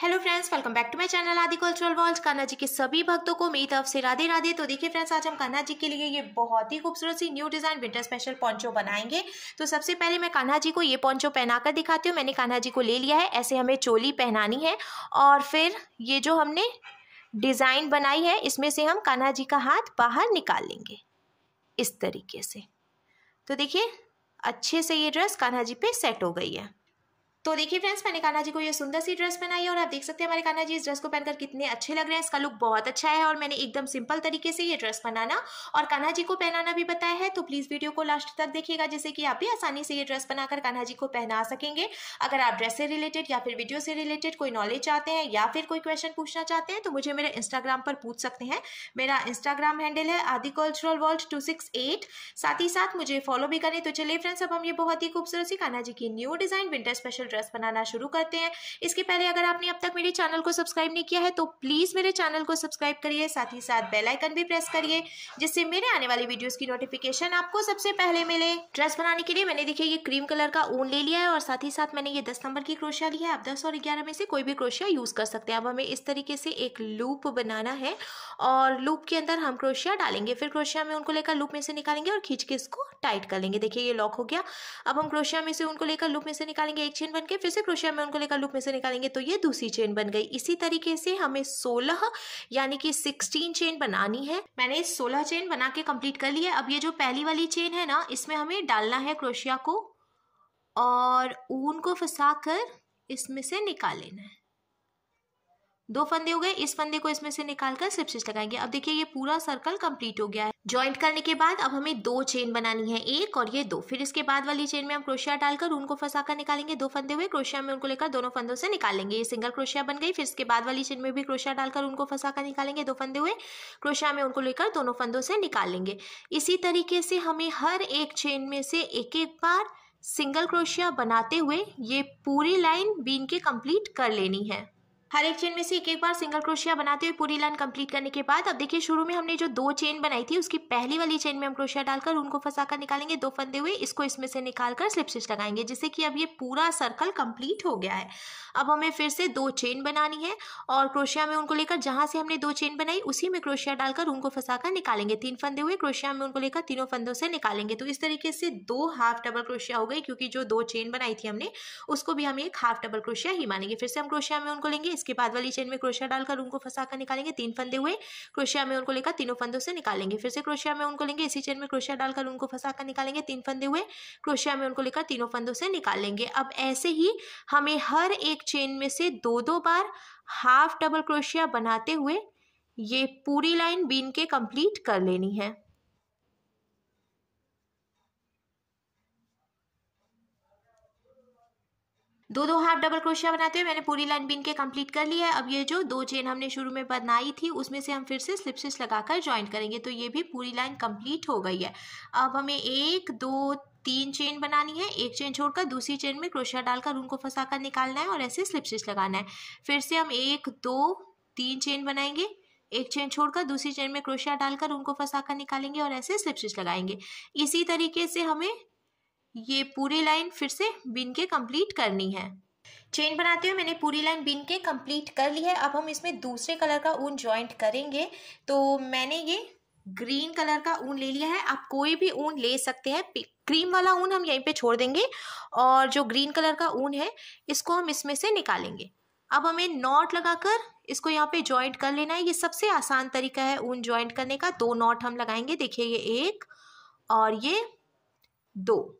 Hello friends welcome back to my channel Aadi cultural world Kanha ji के सभी भक्तों को मेरी तरफ़ से राधे राधे। तो देखिए फ्रेंड्स आज हम कान्हा जी के लिए ये बहुत ही खूबसूरत सी new design winter special poncho बनाएँगे। तो सबसे पहले मैं कान्हा जी को ये पॉन्चो पहनाकर दिखाती हूँ। मैंने कान्हा जी को ले लिया है। ऐसे हमें चोली पहनानी है। और फिर ये जो हमने डिज़ाइन बनाई है, इसमें से हम कान्हा जी का हाथ बाहर निकाल लेंगे। इस तरीके से। तो देखिए, अच्छे से ये ड्रेस कान्हा जी पे सेट हो गई है। तो देखिए फ्रेंड्स मैंने कान्हा जी को ये सुंदर सी ड्रेस बनाई है और आप देख सकते हैं हमारे कान्हा जी इस ड्रेस को पहनकर कितने अच्छे लग रहे हैं। इसका लुक बहुत अच्छा है और मैंने एकदम सिंपल तरीके से ये ड्रेस बनाना और कान्हा जी को पहनाना भी बताया है। तो प्लीज़ वीडियो को लास्ट तक देखिएगा जिससे कि आप भी आसानी से ये ड्रेस बनाकर कान्हा जी को पहना सकेंगे। अगर आप ड्रेस से रिलेटेड या फिर वीडियो से रिलेटेड कोई नॉलेज चाहते हैं या फिर कोई क्वेश्चन पूछना चाहते हैं तो मुझे मेरे इंस्टाग्राम पर पूछ सकते हैं। मेरा इंस्टाग्राम हैंडल है Aadi cultural world two six eight. साथ ही साथ मुझे फॉलो भी करें। तो चलिए फ्रेंड्स अब हम ये बहुत ही खूबसूरत सी कान्हा जी की new design winter special dress बनाना शुरू करते हैं। इसके पहले अगर आपने अब तक मेरे चैनल को सब्सक्राइब नहीं किया है तो प्लीज़ मेरे चैनल को सब्सक्राइब करिए, साथ ही साथ बेल आइकन भी प्रेस करिए, जिससे मेरे आने वाली वीडियोस की नोटिफिकेशन आपको सबसे पहले मिले। ड्रेस बनाने के लिए मैंने देखिए ये क्रीम कलर का ऊन ले लिया है और साथ ही साथ मैंने ये दस नंबर की क्रोशिया ली है। आप दस और ग्यारह में से कोई भी क्रोशिया यूज़ कर सकते हैं। अब हमें इस तरीके से एक लूप बनाना है और लूप के अंदर हम क्रोशिया डालेंगे। फिर क्रोशिया में उनको लेकर लूप में से निकालेंगे और खींच के इसको टाइट कर लेंगे। देखिए ये लॉक हो गया। अब हम क्रोशिया में से उनको लेकर लूप में से निकालेंगे। एक चेन बन के फिर से क्रोशिया में उनको लेकर लूप में से निकालेंगे तो ये दूसरी चेन बन गई। इसी तरीके से हमें सोलह, यानी कि सिक्सटीन चेन बनानी है। मैंने सोलह चेन बना के कंप्लीट कर लिया अब ये जो पहली वाली चेन है ना, इसमें हमें डालना है क्रोशिया को और ऊन को फंसा इसमें से निकाल लेना है। दो फंदे हो गए, इस फंदे को इसमें से निकालकर स्लिप स्टिच लगाएँगे। अब देखिए, ये पूरा सर्कल कंप्लीट हो गया है। ज्वाइंट करने के बाद अब हमें दो चेन बनानी है, एक और ये दो। फिर इसके बाद वाली चेन में हम क्रोशिया डालकर उनको फंसाकर निकालेंगे। दो फंदे हुए क्रोशिया में उनको लेकर दोनों फंदों से निकालेंगे ये सिंगल क्रोशिया बन गई। फिर इसके बाद वाली चेन में भी क्रोशिया डालकर उनको फंसाकर निकालेंगे। दो फंदे हुए क्रोशिया में उनको लेकर दोनों फंदों से निकाल लेंगे। इसी तरीके से हमें हर एक चेन में से एक एक बार सिंगल क्रोशिया बनाते हुए ये पूरी लाइन बीन के कंप्लीट कर लेनी है। हर एक चेन में से एक एक बार सिंगल क्रोशिया बनाते हुए पूरी लाइन कंप्लीट करने के बाद, अब देखिए शुरू में हमने जो दो चेन बनाई थी, उसकी पहली वाली चेन में हम क्रोशिया डालकर उनको फंसाकर निकालेंगे। दो फंदे हुए, इसको इसमें से निकालकर स्लिप स्टिच लगाएँगे, जिससे कि अब ये पूरा सर्कल कंप्लीट हो गया है। अब हमें फिर से दो चेन बनानी है और क्रोशिया में उनको लेकर जहाँ से हमने दो चेन बनाई, उसी में क्रोशिया डालकर उनको फंसाकर निकालेंगे। तीन फंदे हुए क्रोशिया में उनको लेकर तीनों फंदों से निकालेंगे। तो इस तरीके से दो हाफ़ डबल क्रोशिया हो गई, क्योंकि जो दो चेन बनाई थी हमने, उसको भी हम एक हाफ़ डबल क्रोशिया ही मानेंगे। फिर से हम क्रोशिया में उनको लेंगे इसके बाद वाली चेन में क्रोशिया डालकर उनको फंसाकर निकालेंगे, तीन फंदे हुए। क्रोशिया में उनको लेकर तीनों फंदों से निकालेंगे। फिर से क्रोशिया में उनको लेंगे, इसी चेन में क्रोशिया डालकर उनको फंसाकर निकालेंगे, तीन फंदे हुए। क्रोशिया में उनको लेकर तीनों फंदों से निकाल लेंगे अब ऐसे ही हमें हर एक चेन में से दो दो बार हाफ़ डबल क्रोशिया बनाते हुए ये पूरी लाइन बीन के कंप्लीट कर लेनी है। दो दो हाफ़ डबल क्रोशिया बनाते हुए मैंने पूरी लाइन बीन के कंप्लीट कर लिया है। अब ये जो दो चेन हमने शुरू में बनाई थी, उसमें से हम फिर से स्लिप स्टिच लगाकर ज्वाइन करेंगे। तो ये भी पूरी लाइन कंप्लीट हो गई है। अब हमें एक, दो, तीन चेन बनानी है। एक चेन छोड़कर दूसरी चेन में क्रोशिया डालकर उनको फंसाकर निकालना है और ऐसे स्लिप स्टिच लगाना है। फिर से हम एक, दो, तीन चेन बनाएँगे। एक चेन छोड़कर दूसरी चेन में क्रोशिया डालकर उनको फंसाकर निकालेंगे और ऐसे स्लिप स्टिच लगाएँगे। इसी तरीके से हमें ये पूरी लाइन फिर से बिन के कंप्लीट करनी है। चेन बनाते हुए मैंने पूरी लाइन बिन के कंप्लीट कर ली है। अब हम इसमें दूसरे कलर का ऊन ज्वाइंट करेंगे। तो मैंने ये ग्रीन कलर का ऊन ले लिया है। आप कोई भी ऊन ले सकते हैं। क्रीम वाला ऊन हम यहीं पे छोड़ देंगे और जो ग्रीन कलर का ऊन है, इसको हम इसमें से निकालेंगे। अब हमें नॉट लगाकर इसको यहाँ पे ज्वाइंट कर लेना है। ये सबसे आसान तरीका है ऊन ज्वाइंट करने का। दो नॉट हम लगाएँगे। देखिए ये एक और ये दो।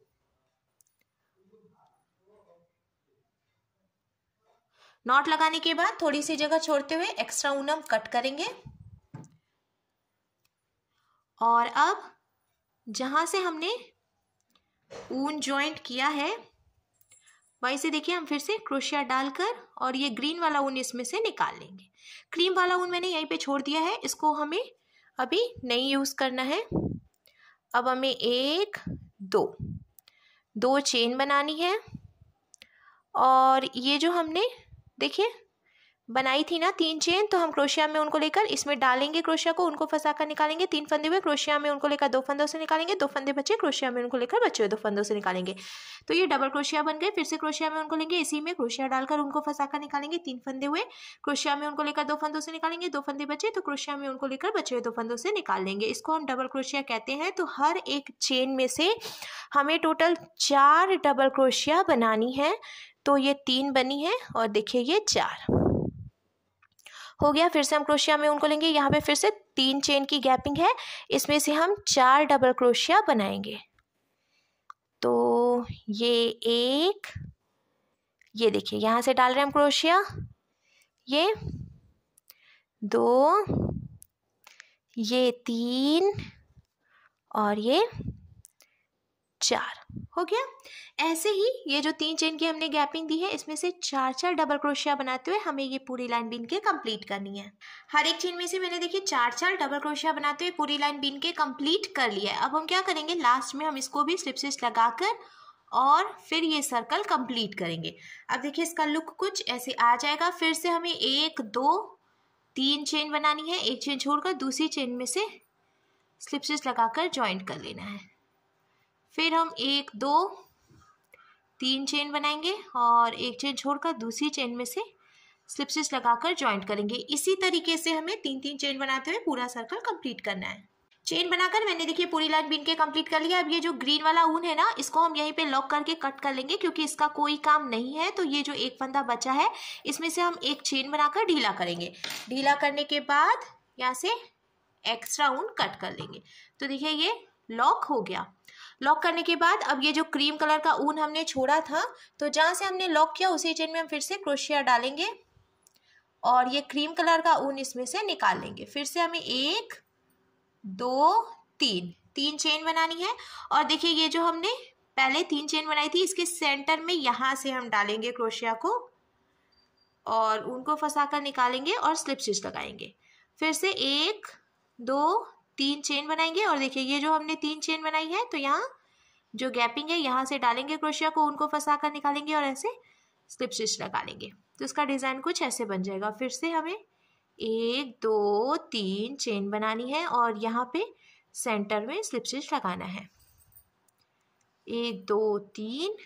नॉट लगाने के बाद थोड़ी सी जगह छोड़ते हुए एक्स्ट्रा ऊन हम कट करेंगे। और अब जहाँ से हमने ऊन ज्वाइंट किया है, वहीं से देखिए हम फिर से क्रोशिया डालकर और ये ग्रीन वाला ऊन इसमें से निकाल लेंगे। क्रीम वाला ऊन मैंने यहीं पे छोड़ दिया है, इसको हमें अभी नहीं यूज़ करना है। अब हमें एक, दो दो चेन बनानी है। और ये जो हमने देखिए, बनाई थी ना तीन चेन तो हम क्रोशिया में उनको लेकर इसमें डालेंगे क्रोशिया को, उनको फंसा कर निकालेंगे तीन फंदे हुए, क्रोशिया में उनको लेकर दो फंदों से निकालेंगे, दो फंदे बचे, क्रोशिया में उनको लेकर बचे हुए दो फंदों से निकालेंगे। तो ये डबल क्रोशिया बन गए, फिर से क्रोशिया में उनको लेंगे, इसी में क्रोशिया डालकर उनको फंसा कर निकालेंगे तीन फंदे हुए क्रोशिया में उनको लेकर दो फंदों से निकालेंगे, दो फंदे बचे तो क्रोशिया में उनको लेकर बचे हुए दो फंदों से निकाल लेंगे। इसको हम डबल क्रोशिया कहते हैं तो हर एक चेन में से हमें टोटल चार डबल क्रोशिया बनानी है। तो ये तीन बनी है और देखिए ये चार। हो गया, फिर से हम क्रोशिया में उनको लेंगे। यहाँ पे फिर से तीन चेन की गैपिंग है। इसमें से हम चार डबल क्रोशिया बनाएँगे। तो ये एक, ये देखिए, यहाँ से डाल रहे हैं हम क्रोशिया ये दो, ये तीन और ये चार, हो गया? ऐसे ही ये जो तीन चेन की हमने गैपिंग दी है, इसमें से चार चार डबल क्रोशिया बनाते हुए हमें ये पूरी लाइन बीन के कंप्लीट करनी है। हर एक चेन में से मैंने देखिए चार चार डबल क्रोशिया बनाते हुए पूरी लाइन बीन के कंप्लीट कर लिया है। अब हम क्या करेंगे? लास्ट में हम इसको भी स्लिप स्टिच लगाकर और फिर ये सर्कल कंप्लीट करेंगे। अब देखिए इसका लुक कुछ ऐसे आ जाएगा। फिर से हमें एक, दो, तीन चेन बनानी है। एक चेन छोड़कर दूसरी चेन में से स्लिप स्टिच लगाकर ज्वाइंट कर लेना है। फिर हम एक, दो, तीन चेन बनाएँगे और एक चेन छोड़कर दूसरी चेन में से स्लिप स्टिच लगाकर ज्वाइंट करेंगे। इसी तरीके से हमें तीन तीन चेन बनाते हुए पूरा सर्कल कंप्लीट करना है। चेन बनाकर मैंने देखिए पूरी लाइन बीन के कंप्लीट कर लिया। अब ये जो ग्रीन वाला ऊन है ना, इसको हम यहीं पे लॉक करके कट कर लेंगे क्योंकि इसका कोई काम नहीं है। तो ये जो एक फंदा बचा है, इसमें से हम एक चेन बनाकर ढीला करेंगे। ढीला करने के बाद यहाँ से एक्स्ट्रा ऊन कट कर लेंगे। तो देखिए ये लॉक हो गया। लॉक करने के बाद अब ये जो क्रीम कलर का ऊन हमने छोड़ा था तो जहाँ से हमने लॉक किया, उसी चेन में हम फिर से क्रोशिया डालेंगे और ये क्रीम कलर का ऊन इसमें से निकाल लेंगे। फिर से हमें एक, दो, तीन तीन चेन बनानी है और देखिए ये जो हमने पहले तीन चेन बनाई थी, इसके सेंटर में यहाँ से हम डालेंगे क्रोशिया को और उनको फंसा कर निकालेंगे और स्लिप स्टिच लगाएँगे। फिर से एक, दो तीन चेन बनाएँगे और देखिए, ये जो हमने तीन चेन बनाई है तो यहाँ जो गैपिंग है, यहाँ से डालेंगे क्रोशिया को, उनको फंसा कर निकालेंगे और ऐसे स्लिप स्टिच लगा लेंगे। तो इसका डिज़ाइन कुछ ऐसे बन जाएगा। फिर से हमें एक, दो, तीन चेन बनानी है और यहाँ पे सेंटर में स्लिप स्टिच लगाना है। एक, दो, तीन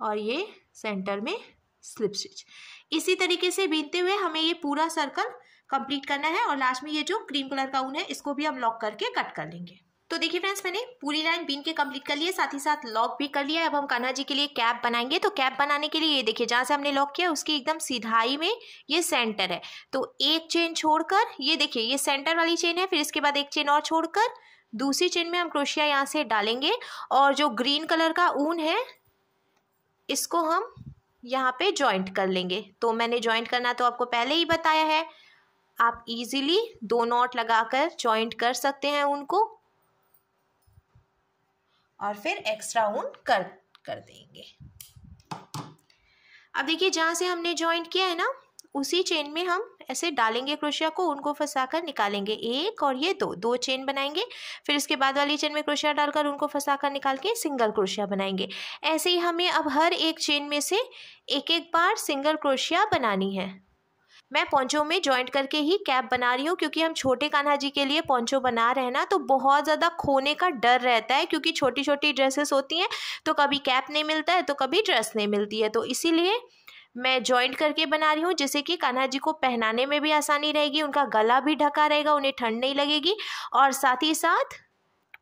और ये सेंटर में स्लिप स्टिच इसी तरीके से बीनते हुए हमें ये पूरा सर्कल कंप्लीट करना है और लास्ट में ये जो क्रीम कलर का ऊन है, इसको भी हम लॉक करके कट कर लेंगे। तो देखिए फ्रेंड्स मैंने पूरी लाइन बीन के कंप्लीट कर लिया साथ ही साथ लॉक भी कर लिया अब हम कान्हा जी के लिए कैप बनाएँगे। तो कैप बनाने के लिए ये देखिए, जहाँ से हमने लॉक किया, उसकी एकदम सीधाई में ये सेंटर है। तो एक चेन छोड़कर, ये देखिए, ये सेंटर वाली चेन है, फिर इसके बाद एक चेन और छोड़कर, दूसरी चेन में हम क्रोशिया यहाँ से डालेंगे। और जो ग्रीन कलर का ऊन है, इसको हम यहाँ पे ज्वाइंट कर लेंगे। तो मैंने ज्वाइंट करना तो आपको पहले ही बताया है। आप इजीली दो नॉट लगाकर जॉइंट कर सकते हैं उनको। और फिर एक्स्ट्रा ऊन कर कर देंगे। अब देखिए, जहाँ से हमने जॉइंट किया है ना, उसी चेन में हम ऐसे डालेंगे क्रोशिया को, उनको फंसाकर निकालेंगे। एक और ये दो दो चेन बनाएँगे। फिर इसके बाद वाली चेन में क्रोशिया डालकर उनको फंसाकर निकाल के सिंगल क्रोशिया बनाएँगे। ऐसे ही हमें अब हर एक चेन में से एक एक बार सिंगल क्रोशिया बनानी है। मैं पोंचो में ज्वाइंट करके ही कैप बना रही हूँ, क्योंकि हम छोटे कान्हा जी के लिए पोंचो बना रहे हैं ना तो बहुत ज़्यादा खोने का डर रहता है, क्योंकि छोटी छोटी ड्रेसेस होती हैं तो कभी कैप नहीं मिलता है तो कभी ड्रेस नहीं मिलती है। तो इसीलिए मैं ज्वाइंट करके बना रही हूँ, जिससे कि कान्हा जी को पहनाने में भी आसानी रहेगी, उनका गला भी ढका रहेगा, उन्हें ठंड नहीं लगेगी, और साथ ही साथ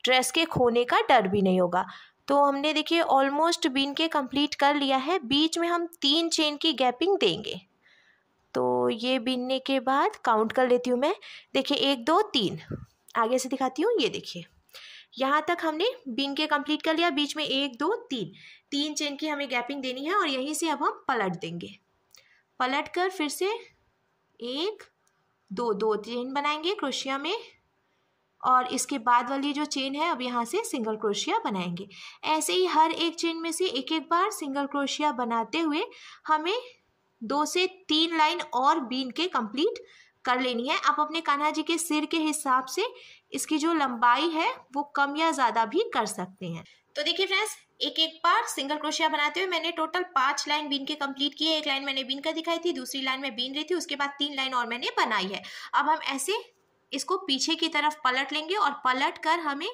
ड्रेस के खोने का डर भी नहीं होगा। तो हमने देखिए ऑलमोस्ट बीन के कंप्लीट कर लिया है, बीच में हम तीन चेन की गैपिंग देंगे। तो ये बीनने के बाद काउंट कर लेती हूँ मैं। देखिए, एक, दो, तीन। आगे से दिखाती हूँ, ये देखिए। यहाँ तक हमने बीन के कंप्लीट कर लिया। बीच में एक, दो, तीन। तीन चेन की हमें गैपिंग देनी है और यहीं से अब हम पलट देंगे। पलट कर फिर से एक, दो दो चेन बनाएँगे क्रोशिया में और इसके बाद वाली जो चेन है, अब यहाँ से सिंगल क्रोशिया बनाएँगे। ऐसे ही हर एक चेन में से एक एक बार सिंगल क्रोशिया बनाते हुए हमें दो से तीन लाइन और बीन के कंप्लीट कर लेनी है। आप अपने कान्हा जी के सिर के हिसाब से इसकी जो लंबाई है, वो कम या ज़्यादा भी कर सकते हैं। तो देखिए फ्रेंड्स एक एक बार सिंगल क्रोशिया बनाते हुए मैंने टोटल पाँच लाइन बीन के कंप्लीट किए। एक लाइन मैंने बीन कर दिखाई थी, दूसरी लाइन में बीन रही थी, उसके बाद तीन लाइन और मैंने बनाई है। अब हम ऐसे इसको पीछे की तरफ़ पलट लेंगे और पलट कर हमें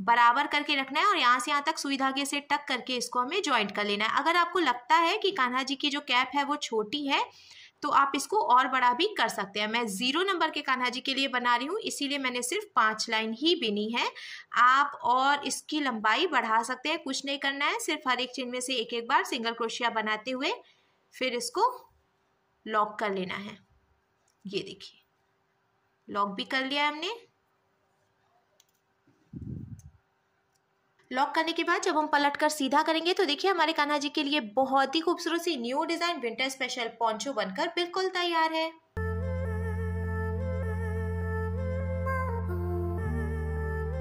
बराबर करके रखना है और यहाँ से यहाँ तक सुई धागे से टक करके इसको हमें ज्वाइंट कर लेना है। अगर आपको लगता है कि कान्हा जी की जो कैप है वो छोटी है तो आप इसको और बड़ा भी कर सकते हैं। मैं ज़ीरो नंबर के कान्हा जी के लिए बना रही हूँ, इसीलिए मैंने सिर्फ़ पाँच लाइन ही बिनी है। आप और इसकी लंबाई बढ़ा सकते हैं, कुछ नहीं करना है, सिर्फ़ हर एक चिन्ह में से एक एक बार सिंगल क्रोशिया बनाते हुए फिर इसको लॉक कर लेना है। ये देखिए लॉक भी कर लिया हमने। लॉक करने के बाद जब हम पलट कर सीधा करेंगे तो देखिए हमारे कान्हा जी के लिए बहुत ही खूबसूरत सी new design winter special poncho बनकर बिल्कुल तैयार है।